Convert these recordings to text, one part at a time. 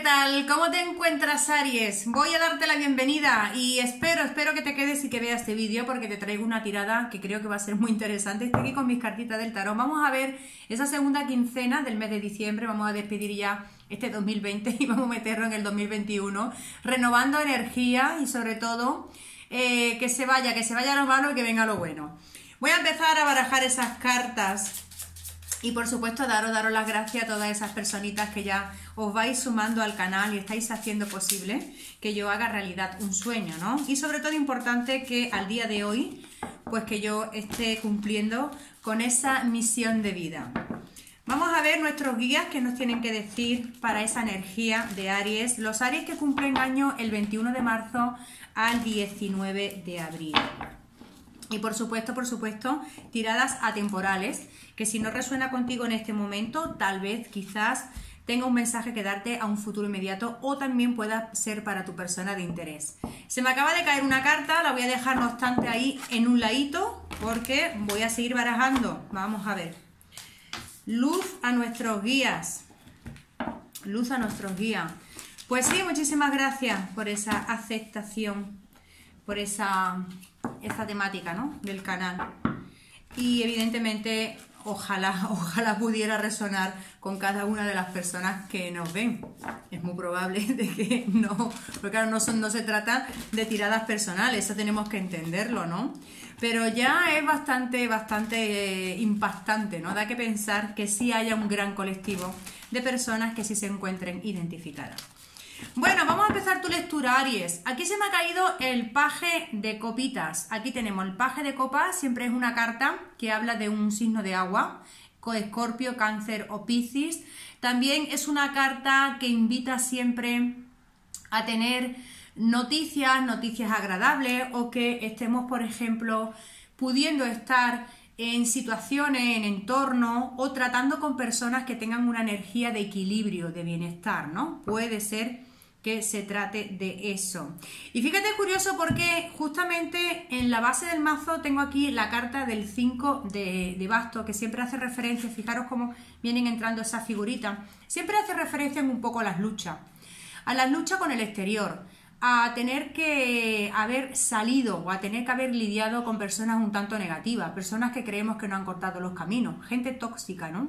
¿qué tal? ¿Cómo te encuentras, Aries? Voy a darte la bienvenida y espero, espero que te quedes y que veas este vídeo porque te traigo una tirada que creo que va a ser muy interesante. Estoy aquí con mis cartitas del tarot. Vamos a ver esa segunda quincena del mes de diciembre. Vamos a despedir ya este 2020 y vamos a meterlo en el 2021, renovando energía y sobre todo eh, que se vaya, que se vaya lo malo y que venga lo bueno. Voy a empezar a barajar esas cartas y por supuesto, daros, daros las gracias a todas esas personitas que ya os vais sumando al canal y estáis haciendo posible que yo haga realidad un sueño, ¿no? Y sobre todo importante que al día de hoy, pues que yo esté cumpliendo con esa misión de vida. Vamos a ver nuestros guías que nos tienen que decir para esa energía de Aries. Los Aries que cumplen año el 21 de marzo al 19 de abril. Y por supuesto, por supuesto, tiradas atemporales, que si no resuena contigo en este momento, tal vez quizás tenga un mensaje que darte a un futuro inmediato o también pueda ser para tu persona de interés. Se me acaba de caer una carta, la voy a dejar no obstante ahí en un ladito porque voy a seguir barajando. Vamos a ver. Luz a nuestros guías. Luz a nuestros guías. Pues sí, muchísimas gracias por esa aceptación, por esa esta temática ¿no? del canal. Y evidentemente, ojalá, ojalá pudiera resonar con cada una de las personas que nos ven. Es muy probable de que no, porque claro, no, son, no se trata de tiradas personales, eso tenemos que entenderlo, ¿no? Pero ya es bastante, bastante eh, impactante, ¿no? Da que pensar que sí haya un gran colectivo de personas que sí se encuentren identificadas. Bueno, vamos a empezar tu lectura, Aries. Aquí se me ha caído el paje de copitas. Aquí tenemos el paje de copas, siempre es una carta que habla de un signo de agua, Escorpio, Cáncer o Piscis. También es una carta que invita siempre a tener noticias, noticias agradables o que estemos, por ejemplo, pudiendo estar en situaciones, en entorno o tratando con personas que tengan una energía de equilibrio, de bienestar, ¿no? Puede ser que se trate de eso. Y fíjate curioso porque justamente en la base del mazo tengo aquí la carta del 5 de, de basto que siempre hace referencia, fijaros cómo vienen entrando esas figuritas, siempre hace referencia en un poco a las luchas, a las luchas con el exterior, a tener que haber salido o a tener que haber lidiado con personas un tanto negativas, personas que creemos que no han cortado los caminos, gente tóxica, ¿no?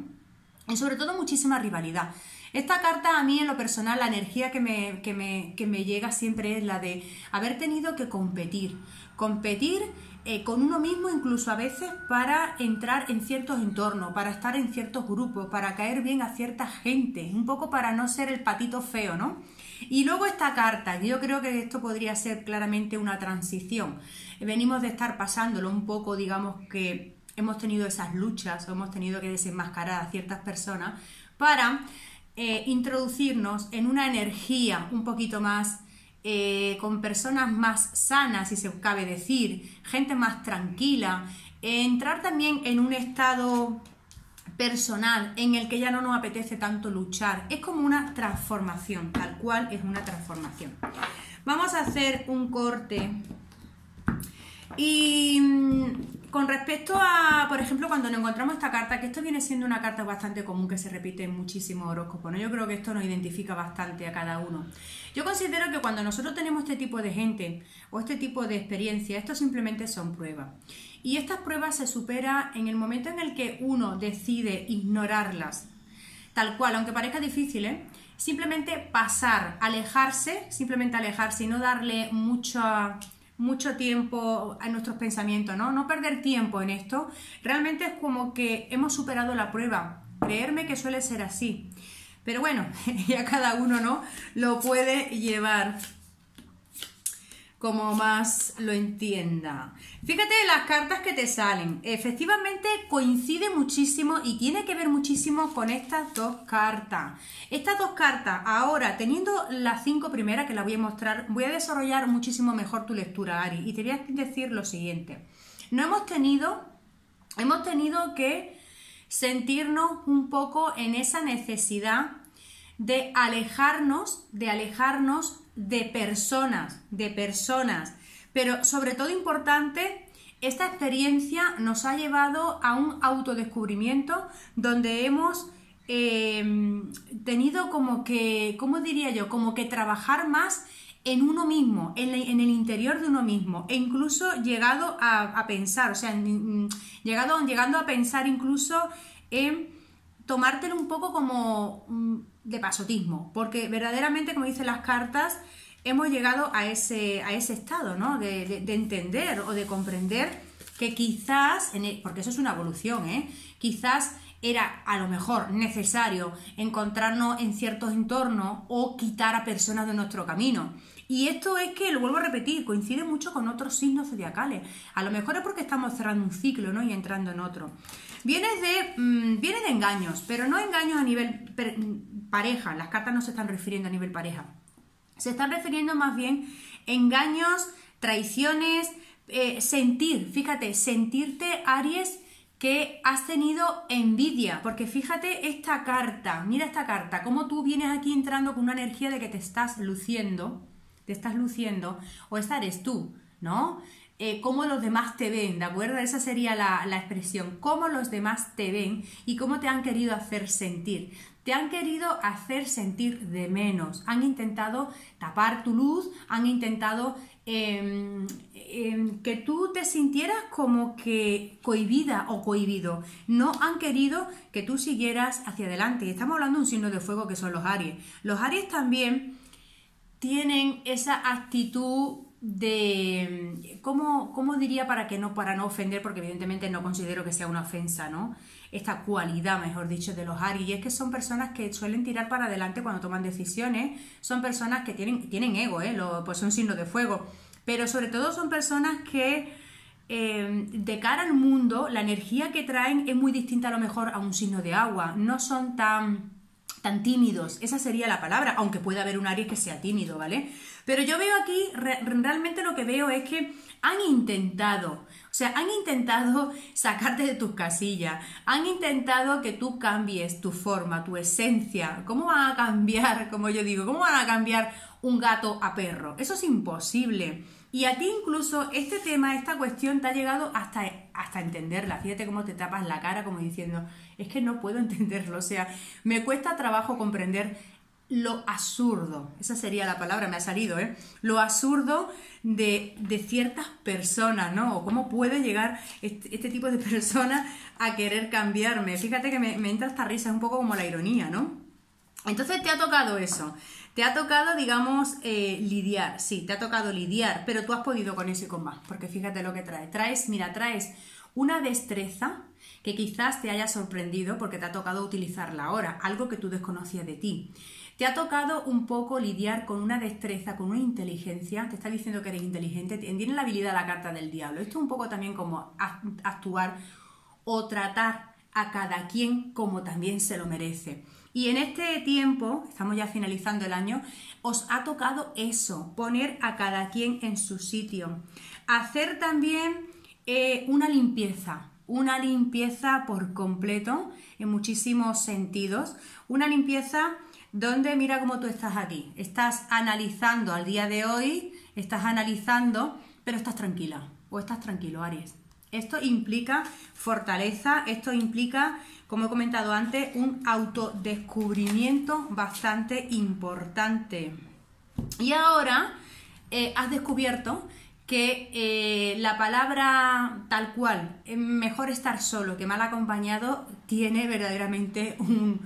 Y sobre todo muchísima rivalidad. Esta carta a mí en lo personal, la energía que me, que me, que me llega siempre es la de haber tenido que competir. Competir eh, con uno mismo incluso a veces para entrar en ciertos entornos, para estar en ciertos grupos, para caer bien a cierta gente, un poco para no ser el patito feo, ¿no? Y luego esta carta, yo creo que esto podría ser claramente una transición. Venimos de estar pasándolo un poco, digamos que hemos tenido esas luchas o hemos tenido que desenmascarar a ciertas personas para eh, introducirnos en una energía un poquito más eh, con personas más sanas, si se cabe decir, gente más tranquila, entrar también en un estado personal en el que ya no nos apetece tanto luchar. Es como una transformación, tal cual es una transformación. Vamos a hacer un corte y mm, con respecto a, por ejemplo, cuando nos encontramos esta carta, que esto viene siendo una carta bastante común que se repite en muchísimos horóscopos, ¿no? Yo creo que esto nos identifica bastante a cada uno. Yo considero que cuando nosotros tenemos este tipo de gente o este tipo de experiencia, esto simplemente son pruebas. Y estas pruebas se superan en el momento en el que uno decide ignorarlas, tal cual, aunque parezca difícil, ¿eh? Simplemente pasar, alejarse, simplemente alejarse y no darle mucha mucho tiempo a nuestros pensamientos, ¿no? No perder tiempo en esto. Realmente es como que hemos superado la prueba. Creerme que suele ser así. Pero bueno, ya cada uno, ¿no? Lo puede llevar como más lo entienda. Fíjate las cartas que te salen. Efectivamente coincide muchísimo y tiene que ver muchísimo con estas dos cartas. Estas dos cartas, ahora teniendo las cinco primeras que las voy a mostrar, voy a desarrollar muchísimo mejor tu lectura, Ari. Y te voy a decir lo siguiente. No hemos tenido, hemos tenido que sentirnos un poco en esa necesidad de alejarnos, de alejarnos de personas, de personas. Pero sobre todo importante, esta experiencia nos ha llevado a un autodescubrimiento donde hemos eh, tenido como que, ¿cómo diría yo? Como que trabajar más en uno mismo, en, el interior de uno mismo, e incluso llegado a, pensar, o sea, llegado, llegando a pensar incluso en tomártelo un poco como mm, de pasotismo, porque verdaderamente, como dicen las cartas, hemos llegado a ese, a ese estado, ¿no? De, entender o de comprender que quizás, e, porque eso es una evolución, ¿eh? Quizás era a lo mejor necesario encontrarnos en ciertos entornos o quitar a personas de nuestro camino. Y esto es que, lo vuelvo a repetir, coincide mucho con otros signos zodiacales. A lo mejor es porque estamos cerrando un ciclo ¿no? y entrando en otro. Viene de, mm, viene de engaños, pero no engaños a nivel pareja. Las cartas no se están refiriendo a nivel pareja. Se están refiriendo más bien engaños, traiciones, eh, sentir, fíjate, sentirte, Aries, que has tenido envidia, porque fíjate esta carta, mira esta carta, cómo tú vienes aquí entrando con una energía de que te estás luciendo, te estás luciendo, o esta eres tú, ¿no? Eh, cómo los demás te ven, ¿de acuerdo? Esa sería la, la, expresión, cómo los demás te ven y cómo te han querido hacer sentir. Te han querido hacer sentir de menos, han intentado tapar tu luz, han intentado em, em, que tú te sintieras como que cohibida o cohibido. No han querido que tú siguieras hacia adelante. Y estamos hablando de un signo de fuego que son los Aries. Los Aries también tienen esa actitud de ¿cómo, ¿cómo, diría para que no para no ofender porque evidentemente no considero que sea una ofensa no esta cualidad mejor dicho de los Aries y es que son personas que suelen tirar para adelante cuando toman decisiones. Son personas que tienen tienen ego ¿eh? pues son signos de fuego. Pero sobre todo son personas que eh, de cara al mundo la energía que traen es muy distinta a lo mejor a un signo de agua. No son tan tan tímidos, esa sería la palabra, aunque pueda haber un Aries que sea tímido, ¿vale? Pero yo veo aquí, realmente lo que veo es que han intentado, o sea, han intentado sacarte de tus casillas, han intentado que tú cambies tu forma, tu esencia. ¿Cómo van a cambiar, como yo digo, cómo van a cambiar un gato a perro? Eso es imposible. Y a ti incluso este tema, esta cuestión te ha llegado hasta, hasta entenderla. Fíjate cómo te tapas la cara como diciendo, es que no puedo entenderlo. O sea, me cuesta trabajo comprender lo absurdo, esa sería la palabra, me ha salido, ¿eh? Lo absurdo de, ciertas personas, ¿no? O cómo puede llegar este, este, tipo de personas a querer cambiarme. Fíjate que me, entra esta risa, es un poco como la ironía, ¿no? Entonces te ha tocado eso, te ha tocado, digamos, eh, lidiar, sí, te ha tocado lidiar, pero tú has podido con eso y con más, porque fíjate lo que trae. Traes, mira, traes una destreza que quizás te haya sorprendido porque te ha tocado utilizarla ahora, algo que tú desconocías de ti. Te ha tocado un poco lidiar con una destreza, con una inteligencia, te está diciendo que eres inteligente, tiene la habilidad la carta del diablo. Esto es un poco también como actuar o tratar a cada quien como también se lo merece. Y en este tiempo, estamos ya finalizando el año, os ha tocado eso, poner a cada quien en su sitio. Hacer también eh, una limpieza, una limpieza por completo en muchísimos sentidos, una limpieza donde mira cómo tú estás aquí, estás analizando al día de hoy, estás analizando, pero estás tranquila o estás tranquilo, Aries. Esto implica fortaleza, esto implica, como he comentado antes, un autodescubrimiento bastante importante. Y ahora eh, has descubierto que eh, la palabra tal cual, mejor estar solo que mal acompañado, tiene verdaderamente un,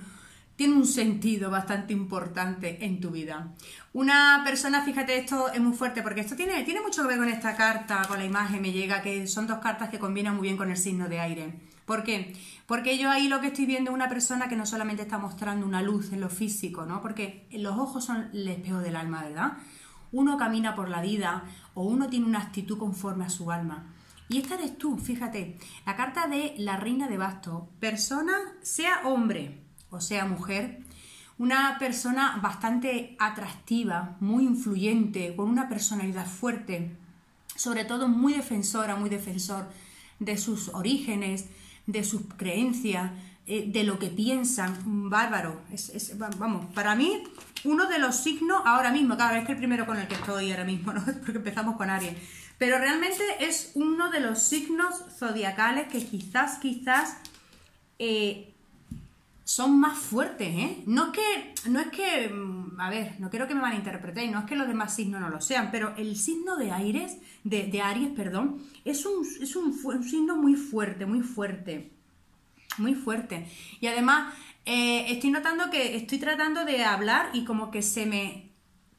tiene un sentido bastante importante en tu vida. Una persona, fíjate, esto es muy fuerte porque esto tiene, tiene mucho que ver con esta carta, con la imagen, me llega, que son dos cartas que combinan muy bien con el signo de aire. ¿Por qué? Porque yo ahí lo que estoy viendo es una persona que no solamente está mostrando una luz en lo físico, ¿no? Porque los ojos son el espejo del alma, ¿verdad? Uno camina por la vida o uno tiene una actitud conforme a su alma. Y esta eres tú, fíjate, la carta de la reina de bastos, persona, sea hombre, o sea mujer, una persona bastante atractiva, muy influyente, con una personalidad fuerte, sobre todo muy defensora, muy defensor de sus orígenes, de sus creencias, eh, de lo que piensan, bárbaro. Vamos, para mí, uno de los signos ahora mismo, claro, es que el primero con el que estoy ahora mismo, ¿no? porque empezamos con Aries, pero realmente es uno de los signos zodiacales que quizás, quizás eh, son más fuertes, ¿eh? No es que, no es que, mm, a ver, no quiero que me malinterpretéis, no es que los demás signos no lo sean, pero el signo de Aries, de, Aries, perdón, es, un, es un, signo muy fuerte, muy fuerte, muy fuerte. Y además, eh, estoy notando que estoy tratando de hablar y como que se me,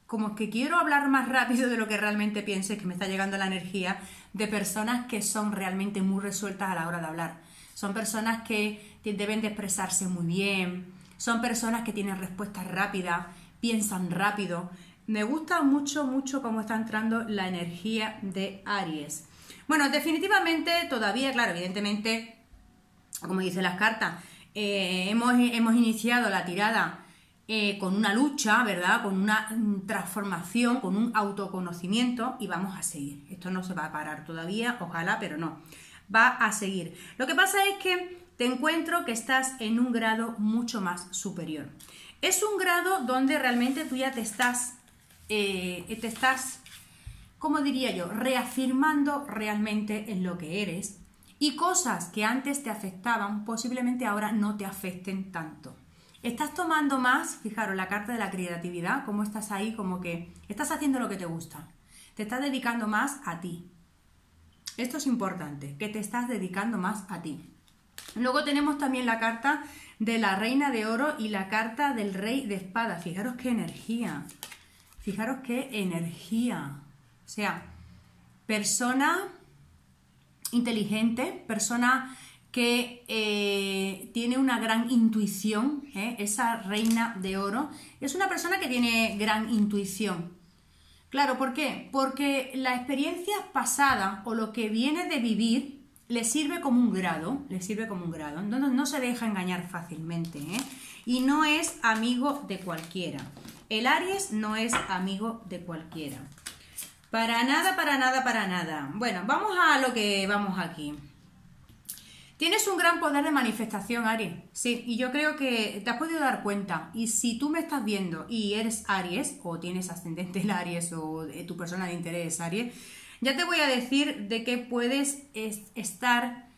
como que quiero hablar más rápido de lo que realmente piense, que me está llegando la energía de personas que son realmente muy resueltas a la hora de hablar. Son personas que deben de expresarse muy bien, son personas que tienen respuestas rápidas, piensan rápido. Me gusta mucho, mucho cómo está entrando la energía de Aries. Bueno, definitivamente todavía, claro, evidentemente, como dicen las cartas, eh, hemos, hemos, iniciado la tirada eh, con una lucha, ¿verdad? Con una transformación, con un autoconocimiento y vamos a seguir. Esto no se va a parar todavía, ojalá, pero no. Va a seguir. Lo que pasa es que te encuentro que estás en un grado mucho más superior. Es un grado donde realmente tú ya te estás, eh, te estás, como diría yo, reafirmando realmente en lo que eres y cosas que antes te afectaban posiblemente ahora no te afecten tanto. Estás tomando más, fijaros, la carta de la creatividad, cómo estás ahí, como que estás haciendo lo que te gusta. Te estás dedicando más a ti. Esto es importante, que te estás dedicando más a ti. Luego tenemos también la carta de la reina de oro y la carta del rey de espada. Fijaros qué energía. Fijaros qué energía. O sea, persona inteligente, persona que eh, tiene una gran intuición, ¿eh? esa reina de oro, es una persona que tiene gran intuición. Claro, ¿por qué? Porque la experiencia pasada o lo que viene de vivir le sirve como un grado, le sirve como un grado, entonces no se deja engañar fácilmente, ¿eh? Y no es amigo de cualquiera. El Aries no es amigo de cualquiera. Para nada, para nada, para nada. Bueno, vamos a lo que vamos aquí. Tienes un gran poder de manifestación, Aries. Sí, y yo creo que te has podido dar cuenta. Y si tú me estás viendo y eres Aries, o tienes ascendente el Aries, o tu persona de interés es Aries, ya te voy a decir de qué puedes estar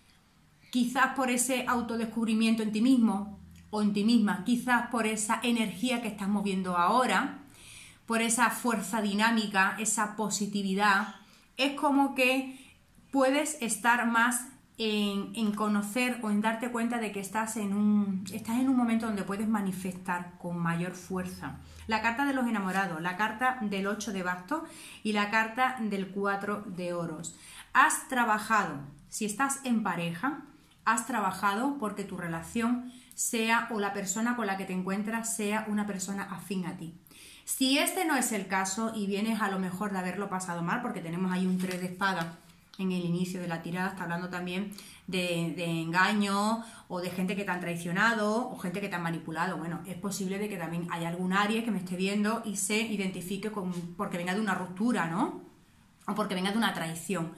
quizás por ese autodescubrimiento en ti mismo o en ti misma, quizás por esa energía que estás moviendo ahora, por esa fuerza dinámica, esa positividad. Es como que puedes estar más en, conocer o en darte cuenta de que estás en, un, estás en un momento donde puedes manifestar con mayor fuerza. La carta de los enamorados, la carta del 8 de bastos y la carta del 4 de oros. Has trabajado, si estás en pareja, has trabajado porque tu relación sea o la persona con la que te encuentras sea una persona afín a ti. Si este no es el caso y vienes a lo mejor de haberlo pasado mal, porque tenemos ahí un 3 de espada en el inicio de la tirada, está hablando también de, engaño o de gente que te han traicionado o gente que te ha manipulado. Bueno, es posible de que también haya algún área que me esté viendo y se identifique con, porque venga de una ruptura, ¿no? O porque venga de una traición.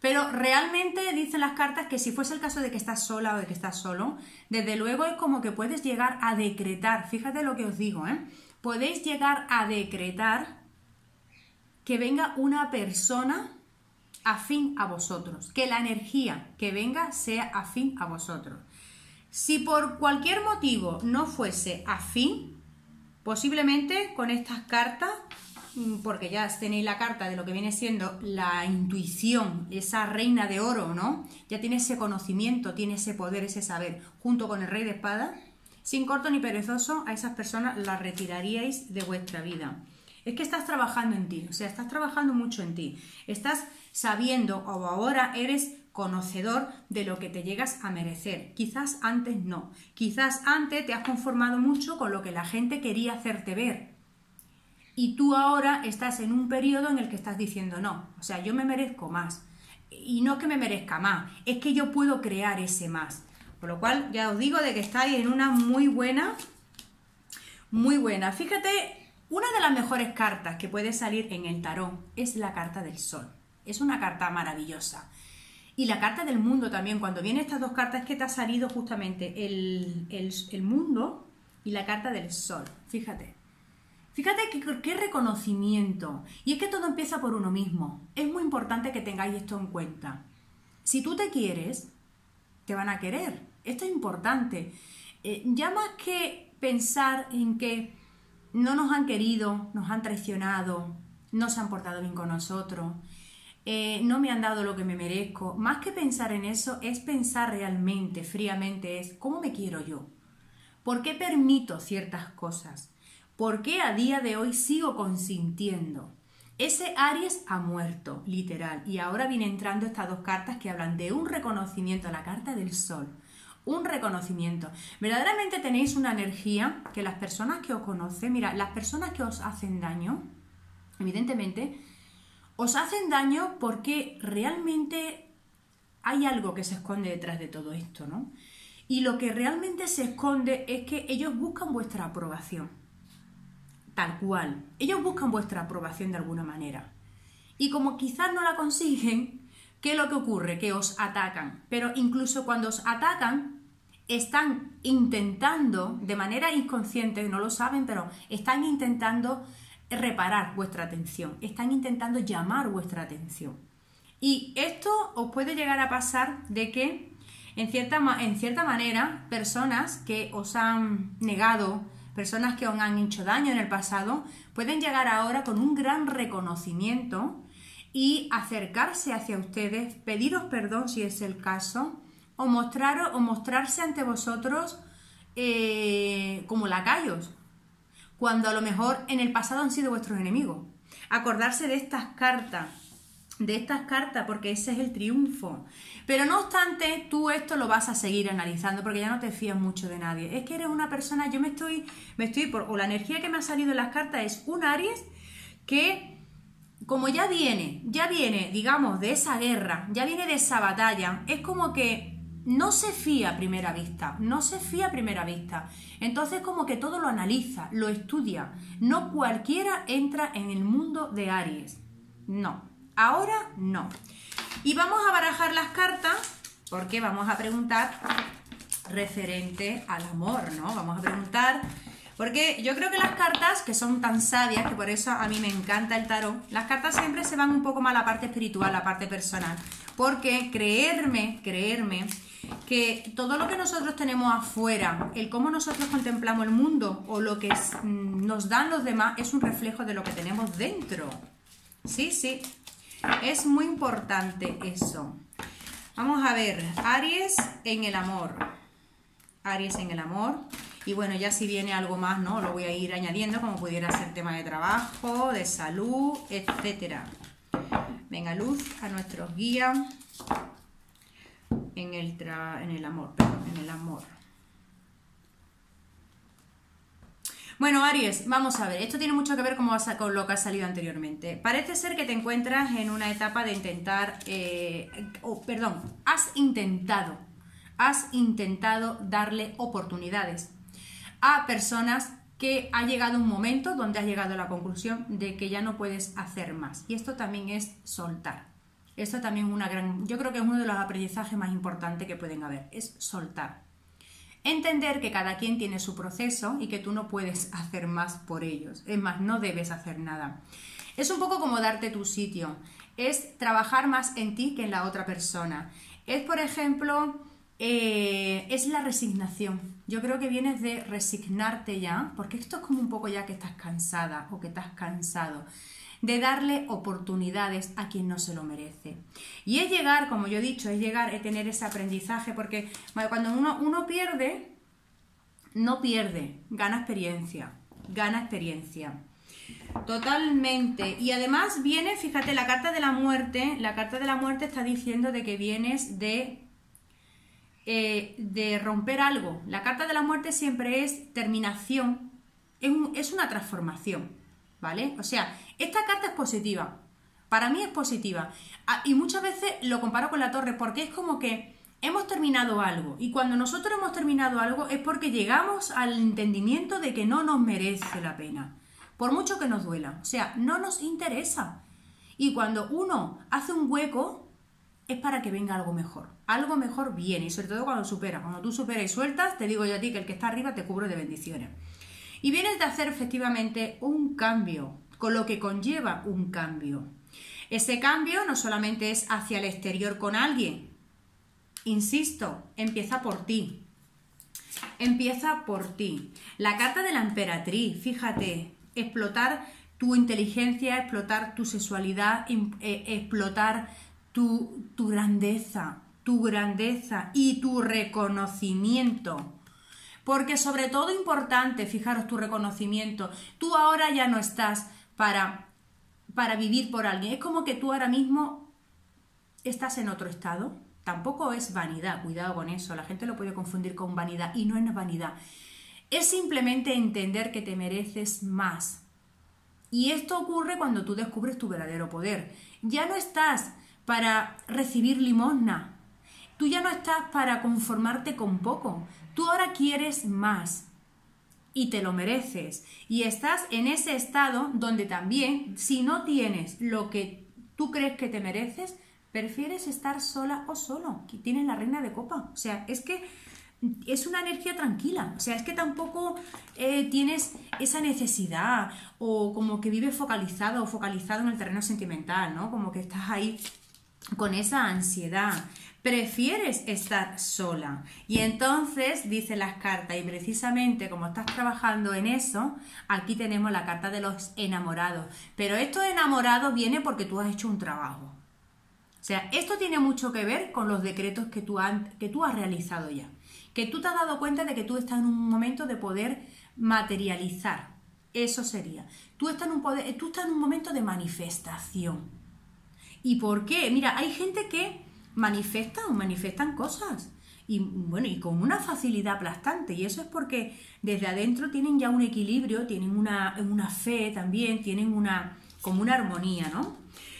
Pero realmente dicen las cartas que si fuese el caso de que estás sola o de que estás solo, desde luego es como que puedes llegar a decretar, fíjate lo que os digo, ¿eh? Podéis llegar a decretar que venga una persona afín a vosotros, que la energía que venga sea afín a vosotros. Si por cualquier motivo no fuese afín, posiblemente con estas cartas, mm, porque ya tenéis la carta de lo que viene siendo la intuición, esa reina de oro, ¿no? Ya tiene ese conocimiento, tiene ese poder, ese saber, junto con el rey de espada, sin corto ni perezoso, a esas personas las retiraríais de vuestra vida. Es que estás trabajando en ti, o sea, estás trabajando mucho en ti. Estás sabiendo o ahora eres conocedor de lo que te llegas a merecer. Quizás antes no. Quizás antes te has conformado mucho con lo que la gente quería hacerte ver. Y tú ahora estás en un periodo en el que estás diciendo no. O sea, yo me merezco más. Y no que me merezca más, es que yo puedo crear ese más. Por lo cual ya os digo de que estáis en una muy buena, muy buena. Fíjate, una de las mejores cartas que puede salir en el tarot es la carta del sol. Es una carta maravillosa. Y la carta del mundo también, cuando vienen estas dos cartas, es que te ha salido justamente el, el, mundo y la carta del sol. Fíjate. Fíjate qué, reconocimiento. Y es que todo empieza por uno mismo. Es muy importante que tengáis esto en cuenta. Si tú te quieres, te van a querer. Esto es importante. eh, ya más que pensar en que no nos han querido, nos han traicionado, no se han portado bien con nosotros, eh, no me han dado lo que me merezco, más que pensar en eso es pensar realmente, fríamente, es cómo me quiero yo, por qué permito ciertas cosas, por qué a día de hoy sigo consintiendo. Ese Aries ha muerto, literal, y ahora viene entrando estas dos cartas que hablan de un reconocimiento, la carta del sol, un reconocimiento. Verdaderamente tenéis una energía que las personas que os conocen, mira, las personas que os hacen daño, evidentemente, os hacen daño porque realmente hay algo que se esconde detrás de todo esto, ¿no? Y lo que realmente se esconde es que ellos buscan vuestra aprobación. Tal cual. Ellos buscan vuestra aprobación de alguna manera. Y como quizás no la consiguen, ¿qué es lo que ocurre? Que os atacan. Pero incluso cuando os atacan, están intentando, de manera inconsciente, no lo saben, pero están intentando reparar vuestra atención, están intentando llamar vuestra atención. Y esto os puede llegar a pasar de que, en cierta, en cierta manera, personas que os han negado, personas que os han hecho daño en el pasado, pueden llegar ahora con un gran reconocimiento y acercarse hacia ustedes, pediros perdón si es el caso, o, mostraros, o mostrarse ante vosotros eh, como lacayos, cuando a lo mejor en el pasado han sido vuestros enemigos. Acordarse de estas cartas, de estas cartas, porque ese es el triunfo. Pero no obstante, tú esto lo vas a seguir analizando porque ya no te fías mucho de nadie. Es que eres una persona, yo me estoy, me estoy, por, o la energía que me ha salido en las cartas es un Aries que como ya viene, ya viene, digamos, de esa guerra, ya viene de esa batalla, es como que no se fía a primera vista, no se fía a primera vista. Entonces como que todo lo analiza, lo estudia. No cualquiera entra en el mundo de Aries. No, ahora no. Y vamos a barajar las cartas porque vamos a preguntar referente al amor, ¿no? Vamos a preguntar porque yo creo que las cartas, que son tan sabias, que por eso a mí me encanta el tarot, las cartas siempre se van un poco más a la parte espiritual, a la parte personal. Porque creerme, creerme, que todo lo que nosotros tenemos afuera, el cómo nosotros contemplamos el mundo o lo que mm, nos dan los demás es un reflejo de lo que tenemos dentro. Sí, sí, es muy importante eso. Vamos a ver, Aries en el amor. Aries en el amor. Y bueno, ya si viene algo más, ¿no? Lo voy a ir añadiendo, como pudiera ser tema de trabajo, de salud, etcétera. Venga, luz a nuestros guías en el, en el amor, en el amor. Bueno, Aries, vamos a ver, esto tiene mucho que ver con, lo que ha salido anteriormente. Parece ser que te encuentras en una etapa de intentar, eh, perdón, has intentado, has intentado darle oportunidades a personas que ha llegado un momento donde has llegado a la conclusión de que ya no puedes hacer más. Y esto también es soltar. Esto también es una gran, yo creo que es uno de los aprendizajes más importantes que pueden haber, es soltar. Entender que cada quien tiene su proceso y que tú no puedes hacer más por ellos. Es más, no debes hacer nada. Es un poco como darte tu sitio. Es trabajar más en ti que en la otra persona. Es, por ejemplo, eh, es la resignación. Yo creo que vienes de resignarte ya, porque esto es como un poco ya que estás cansada o que estás cansado de darle oportunidades a quien no se lo merece. Y es llegar, como yo he dicho, es llegar a tener ese aprendizaje, porque cuando uno, uno pierde, no pierde, gana experiencia, gana experiencia. Totalmente. Y además viene, fíjate, la carta de la muerte, la carta de la muerte está diciendo de que vienes de, eh, de romper algo. La carta de la muerte siempre es terminación, es una transformación. ¿vale? O sea, esta carta es positiva. Para mí es positiva. Ah, y muchas veces lo comparo con la torre porque es como que hemos terminado algo. Y cuando nosotros hemos terminado algo es porque llegamos al entendimiento de que no nos merece la pena. Por mucho que nos duela. O sea, no nos interesa. Y cuando uno hace un hueco, es para que venga algo mejor. Algo mejor viene. Y sobre todo cuando supera. Cuando tú superas y sueltas, te digo yo a ti que el que está arriba te cubre de bendiciones. Y vienes de hacer efectivamente un cambio, con lo que conlleva un cambio. Ese cambio no solamente es hacia el exterior con alguien, insisto, empieza por ti. empieza por ti. La carta de la emperatriz, fíjate, explotar tu inteligencia, explotar tu sexualidad, eh, explotar tu, grandeza, tu grandeza y tu reconocimiento. Porque sobre todo importante, fijaros tu reconocimiento, tú ahora ya no estás para, para vivir por alguien, es como que tú ahora mismo estás en otro estado. Tampoco es vanidad, cuidado con eso, la gente lo puede confundir con vanidad y no es vanidad. Es simplemente entender que te mereces más. Y esto ocurre cuando tú descubres tu verdadero poder. Ya no estás para recibir limosna, Tú ya no estás para conformarte con poco. Tú ahora quieres más. Y te lo mereces. Y estás en ese estado donde también, si no tienes lo que tú crees que te mereces, prefieres estar sola o solo. Tienes la reina de copa. O sea, es que es una energía tranquila. O sea, es que tampoco eh, tienes esa necesidad o como que vives focalizado o focalizado en el terreno sentimental, ¿no? Como que estás ahí con esa ansiedad prefieres estar sola. Y entonces dice las cartas, y precisamente como estás trabajando en eso, aquí tenemos la carta de los enamorados. Pero esto enamorado viene porque tú has hecho un trabajo. O sea, esto tiene mucho que ver con los decretos que tú, que tú has realizado ya. Que tú te has dado cuenta de que tú estás en un momento de poder materializar. Eso sería. Tú estás en un, tú estás en un momento de manifestación. ¿Y por qué? Mira, hay gente que manifiestan, manifiestan cosas. Y bueno, y con una facilidad aplastante. Y eso es porque desde adentro tienen ya un equilibrio, tienen una, una fe también, tienen una, como una armonía, ¿no?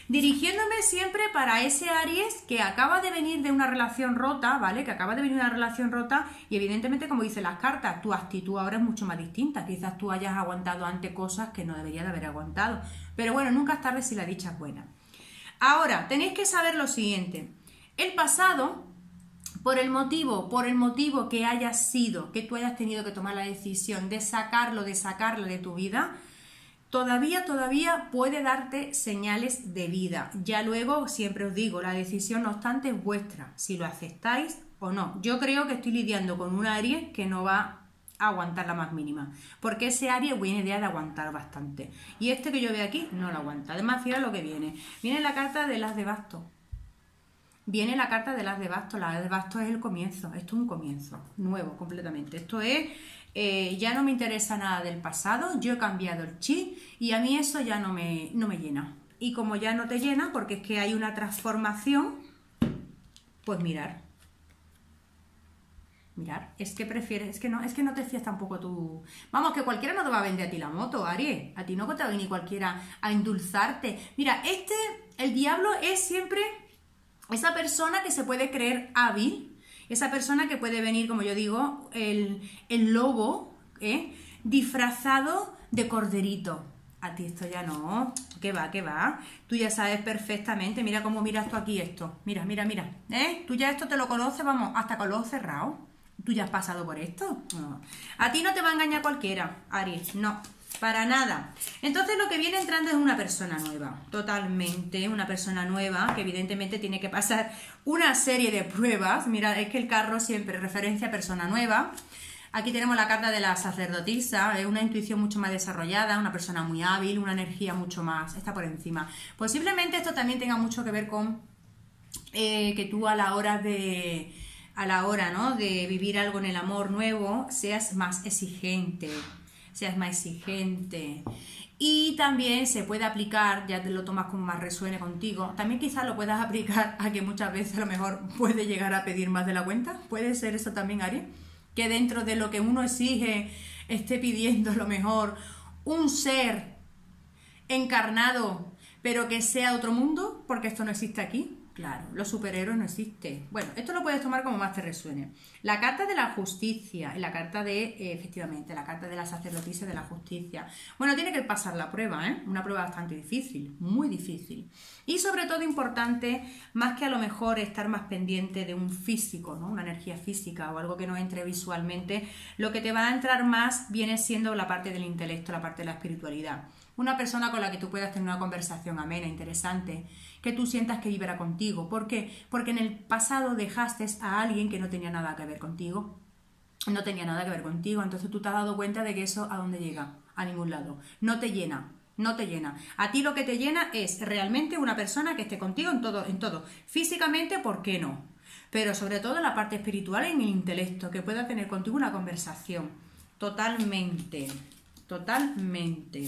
Dirigiéndome siempre para ese Aries que acaba de venir de una relación rota, ¿vale? Que acaba de venir de una relación rota y evidentemente, como dicen las cartas, tu actitud ahora es mucho más distinta. Quizás tú hayas aguantado ante cosas que no deberías de haber aguantado. Pero bueno, nunca es tarde si la dicha es buena. Ahora, tenéis que saber lo siguiente. El pasado, por el motivo, por el motivo que hayas sido, que tú hayas tenido que tomar la decisión de sacarlo, de sacarlo de tu vida, todavía, todavía puede darte señales de vida. Ya luego, siempre os digo, la decisión no obstante es vuestra, si lo aceptáis o no. Yo creo que estoy lidiando con un Aries que no va aguantar la más mínima, porque ese Aries viene idea de aguantar bastante. Y este que yo veo aquí no lo aguanta. Además, fíjate lo que viene. Viene la carta de las de bastos viene la carta de las de bastos. La de bastos es el comienzo, esto es un comienzo, nuevo completamente. Esto es, eh, ya no me interesa nada del pasado, yo he cambiado el chi y a mí eso ya no me, no me llena. Y como ya no te llena, porque es que hay una transformación, pues mirar. Mirar, es que prefieres, es que no, es que no te fías tampoco tú. Vamos, que cualquiera no te va a vender a ti la moto, Aries. A ti no te va a venir cualquiera a endulzarte. Mira, este, el diablo es siempre esa persona que se puede creer hábil, esa persona que puede venir, como yo digo, el, lobo, ¿eh? disfrazado de corderito. A ti esto ya no. ¿Qué va? ¿Qué va? Tú ya sabes perfectamente. Mira cómo miras tú aquí esto. Mira, mira, mira. ¿Eh? Tú ya esto te lo conoces, vamos, hasta con los cerrados. ¿Tú ya has pasado por esto? A ti no te va a engañar cualquiera, Aries. No. Para nada. Entonces lo que viene entrando es una persona nueva, totalmente, una persona nueva que evidentemente tiene que pasar una serie de pruebas. Mira, es que el carro siempre referencia a persona nueva. Aquí tenemos la carta de la sacerdotisa, es una intuición mucho más desarrollada, una persona muy hábil, una energía mucho más, está por encima. Posiblemente esto también tenga mucho que ver con eh, que tú a la hora de a la hora ¿no? de vivir algo en el amor nuevo seas más exigente, seas más exigente. Y también se puede aplicar, ya te lo tomas como más resuene contigo, también quizás lo puedas aplicar a que muchas veces a lo mejor puede llegar a pedir más de la cuenta. Puede ser eso también, Ari, que dentro de lo que uno exige esté pidiendo lo mejor un ser encarnado, pero que sea otro mundo, porque esto no existe aquí. Claro, los superhéroes no existen. Bueno, esto lo puedes tomar como más te resuene. La carta de la justicia, la carta de, eh, efectivamente, la carta de la sacerdotisa de la justicia. Bueno, tiene que pasar la prueba, ¿eh? Una prueba bastante difícil, muy difícil. Y sobre todo importante, más que a lo mejor estar más pendiente de un físico, ¿no? Una energía física o algo que no entre visualmente, lo que te va a entrar más viene siendo la parte del intelecto, la parte de la espiritualidad. Una persona con la que tú puedas tener una conversación amena, interesante, que tú sientas que vibra contigo. ¿Por qué? Porque en el pasado dejaste a alguien que no tenía nada que ver contigo. no tenía nada que ver contigo. Entonces tú te has dado cuenta de que eso a dónde llega, a ningún lado. No te llena, no te llena. A ti lo que te llena es realmente una persona que esté contigo en todo, en todo. Físicamente, ¿por qué no? Pero sobre todo en la parte espiritual en el intelecto, que pueda tener contigo una conversación. Totalmente, totalmente.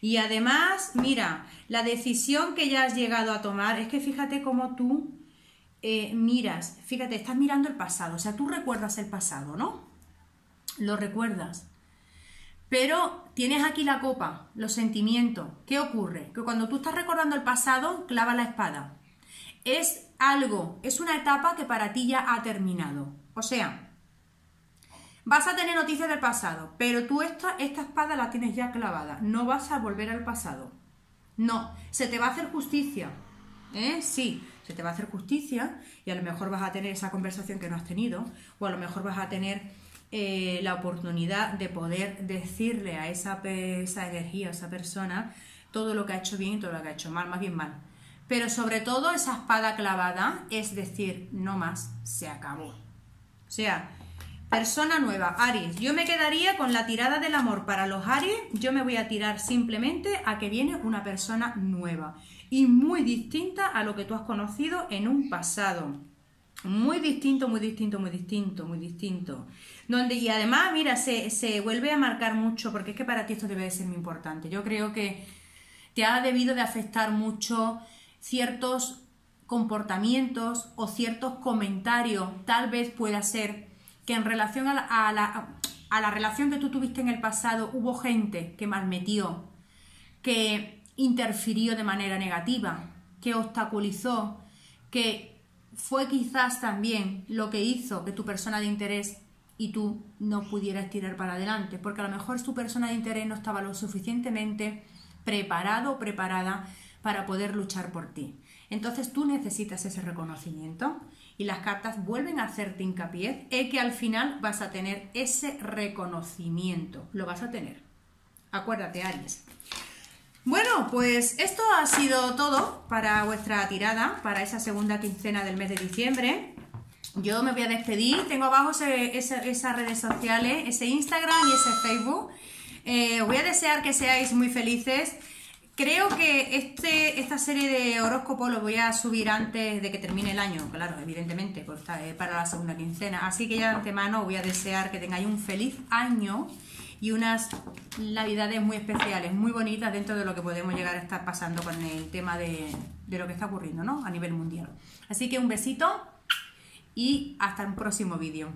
Y además, mira, la decisión que ya has llegado a tomar es que fíjate cómo tú eh, miras, fíjate, estás mirando el pasado, o sea, tú recuerdas el pasado, ¿no? Lo recuerdas. Pero tienes aquí la copa, los sentimientos. ¿Qué ocurre? Que cuando tú estás recordando el pasado, clava la espada. Es algo, es una etapa que para ti ya ha terminado. O sea, vas a tener noticias del pasado, pero tú esta, esta espada la tienes ya clavada. No vas a volver al pasado. No, se te va a hacer justicia. ¿Eh? Sí, se te va a hacer justicia y a lo mejor vas a tener esa conversación que no has tenido o a lo mejor vas a tener eh, la oportunidad de poder decirle a esa, esa energía, a esa persona, todo lo que ha hecho bien y todo lo que ha hecho mal, más bien mal. Pero sobre todo esa espada clavada es decir, no más, se acabó. O sea, persona nueva, Aries. Yo me quedaría con la tirada del amor para los Aries. Yo me voy a tirar simplemente a que viene una persona nueva y muy distinta a lo que tú has conocido en un pasado. Muy distinto, muy distinto, muy distinto, muy distinto. Donde, y además, mira, se, se vuelve a marcar mucho, porque es que para ti esto debe de ser muy importante. Yo creo que te ha debido de afectar mucho ciertos comportamientos o ciertos comentarios, tal vez pueda ser que en relación a la, a la, relación que tú tuviste en el pasado hubo gente que malmetió, que interfirió de manera negativa, que obstaculizó, que fue quizás también lo que hizo que tu persona de interés y tú no pudieras tirar para adelante, porque a lo mejor tu persona de interés no estaba lo suficientemente preparado o preparada para poder luchar por ti. Entonces tú necesitas ese reconocimiento y las cartas vuelven a hacerte hincapié en que al final vas a tener ese reconocimiento, lo vas a tener. Acuérdate, Aries. Bueno, pues esto ha sido todo para vuestra tirada, para esa segunda quincena del mes de diciembre. Yo me voy a despedir, tengo abajo esas redes sociales, ese Instagram y ese Facebook. Eh, voy a desear que seáis muy felices. Creo que este, esta serie de horóscopos lo voy a subir antes de que termine el año, claro, evidentemente, pues para la segunda quincena. Así que ya de antemano voy a desear que tengáis un feliz año y unas navidades muy especiales, muy bonitas dentro de lo que podemos llegar a estar pasando con el tema de, de lo que está ocurriendo ¿no? a nivel mundial. Así que un besito y hasta el próximo vídeo.